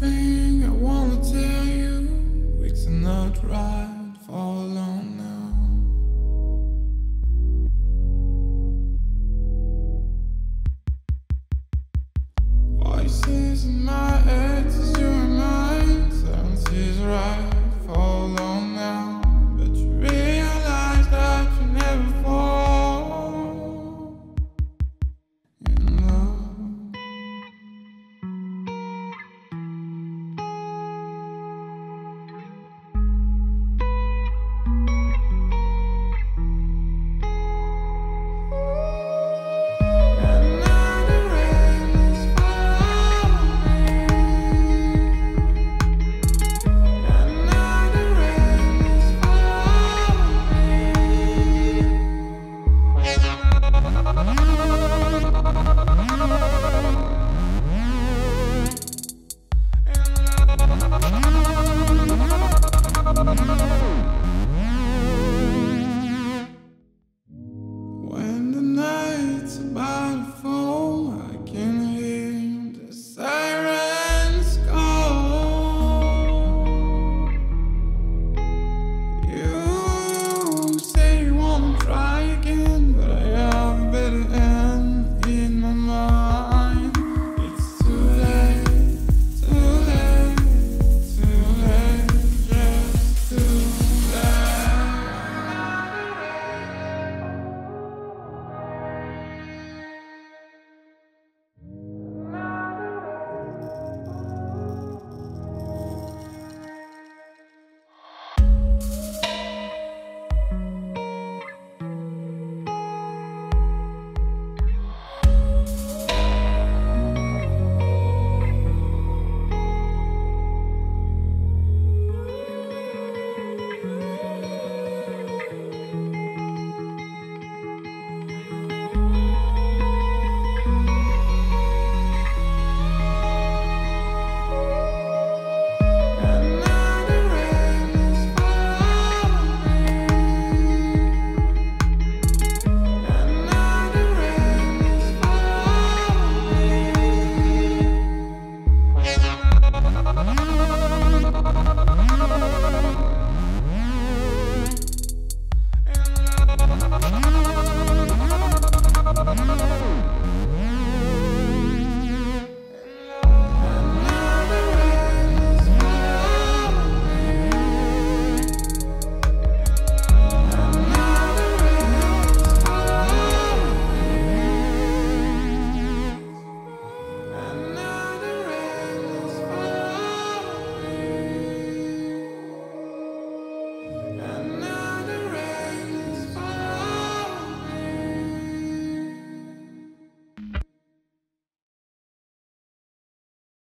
thing I wanna tell you. Weeks are not right for long now. Voices in my